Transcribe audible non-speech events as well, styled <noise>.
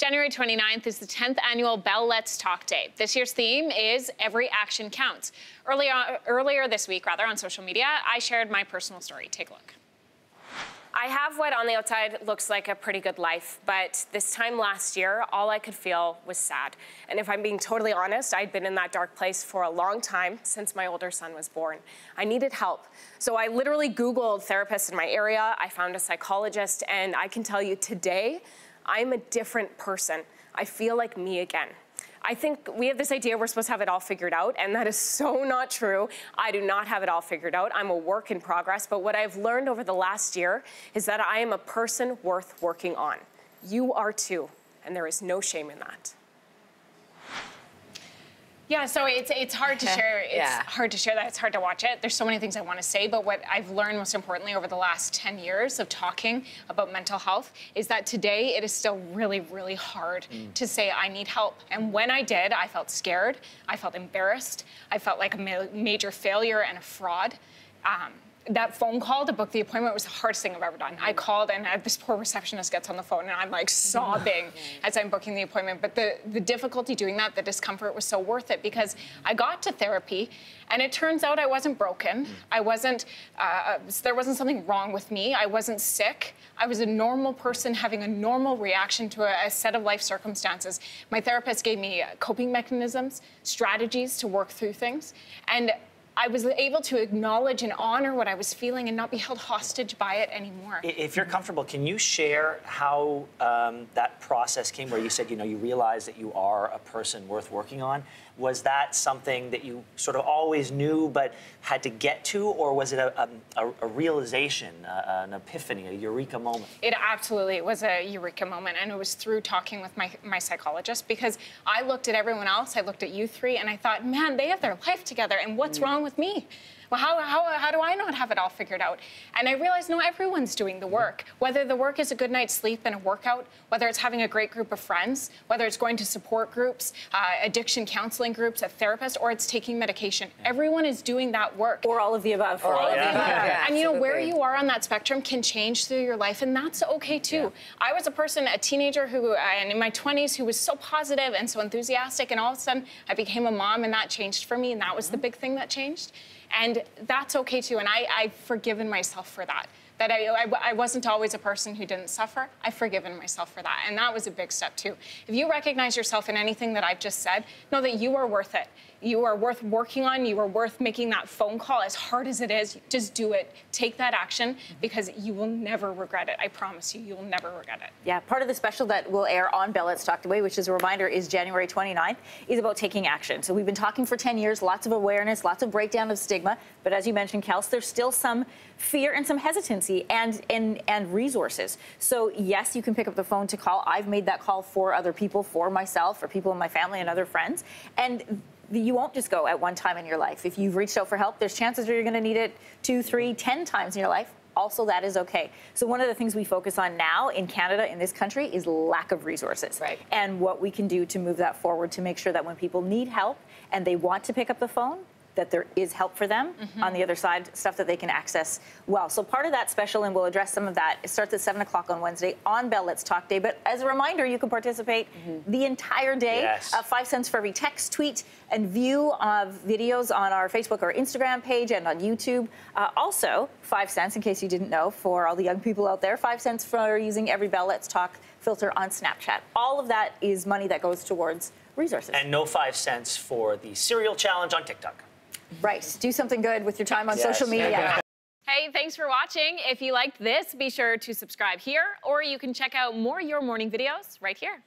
January 29th is the 10th annual Bell Let's Talk Day. This year's theme is Every Action Counts. Earlier, earlier this week, rather, on social media, I shared my personal story. Take a look. I have what on the outside looks like a pretty good life, but this time last year, all I could feel was sad. And if I'm being totally honest, I'd been in that dark place for a long time since my older son was born. I needed help. So I literally Googled therapists in my area, I found a psychologist, and I can tell you today, I'm a different person. I feel like me again. I think we have this idea we're supposed to have it all figured out, and that is <laughs> so not true. I do not have it all figured out. I'm a work in progress, but what I've learned over the last year is that I am a person worth working on. You are too, and there is no shame in that. Yeah, so it's it's hard to <laughs> share. It's yeah. hard to share that. It's hard to watch it. There's so many things I want to say, but what I've learned most importantly over the last 10 years of talking about mental health is that today it is still really, really hard mm. to say I need help. And when I did, I felt scared. I felt embarrassed. I felt like a ma major failure and a fraud. Um, that phone call to book the appointment was the hardest thing I've ever done. I called and this poor receptionist gets on the phone and I'm like sobbing mm-hmm. as I'm booking the appointment. But the, the difficulty doing that, the discomfort was so worth it because I got to therapy and it turns out I wasn't broken. Mm. I wasn't, uh, uh, there wasn't something wrong with me. I wasn't sick. I was a normal person having a normal reaction to a, a set of life circumstances. My therapist gave me coping mechanisms, strategies to work through things. And I was able to acknowledge and honor what I was feeling and not be held hostage by it anymore. If you're comfortable, can you share how um, that process came where you said, you know, you realize that you are a person worth working on? Was that something that you sort of always knew but had to get to, or was it a, a, a realization, a, an epiphany, a eureka moment? It absolutely was a eureka moment, and it was through talking with my, my psychologist because I looked at everyone else, I looked at you three, and I thought, man, they have their life together, and what's mm. wrong with me? Well, how, how, how do I not have it all figured out? And I realized, no, everyone's doing the work. Whether the work is a good night's sleep and a workout, whether it's having a great group of friends, whether it's going to support groups, uh, addiction counseling groups, a therapist, or it's taking medication. Everyone is doing that work. Or all of the above. Or all of the above. Yeah, and you know, where you are on that spectrum can change through your life, and that's okay too. Yeah. I was a person, a teenager who, uh, and in my 20s, who was so positive and so enthusiastic, and all of a sudden I became a mom, and that changed for me, and that was mm -hmm. the big thing that changed. And that's okay too. And I, I've forgiven myself for that that I, I, I, wasn't always a person who didn't suffer. I've forgiven myself for that. And that was a big step, too. If you recognize yourself in anything that I've just said, know that you are worth it. You are worth working on. You are worth making that phone call as hard as it is. Just do it. Take that action because you will never regret it. I promise you, you will never regret it. Yeah, part of the special that will air on Bell Let's Talk Day, which is a reminder, is January 29th, is about taking action. So we've been talking for 10 years, lots of awareness, lots of breakdown of stigma. But as you mentioned, Kels, there's still some fear and some hesitancy and, and, and resources. So yes, you can pick up the phone to call. I've made that call for other people, for myself, for people in my family and other friends. And you won't just go at one time in your life. If you've reached out for help, there's chances you're going to need it two, three, ten times in your life. Also, that is okay. So one of the things we focus on now in Canada, in this country, is lack of resources. Right. And what we can do to move that forward to make sure that when people need help and they want to pick up the phone, that there is help for them mm-hmm. on the other side, stuff that they can access well. So part of that special, and we'll address some of that, it starts at 7 o'clock on Wednesday on Bell Let's Talk Day. But as a reminder, you can participate mm-hmm. the entire day. Yes. Uh, five cents for every text, tweet, and view of videos on our Facebook or Instagram page and on YouTube. Uh, also, five cents, in case you didn't know, for all the young people out there, five cents for using every Bell Let's Talk filter on Snapchat. All of that is money that goes towards resources. And no five cents for the cereal challenge on TikTok. Right. Do something good with your time on yes. social media. <laughs> Hey, thanks for watching. If you liked this, be sure to subscribe here, or you can check out more Your Morning videos right here.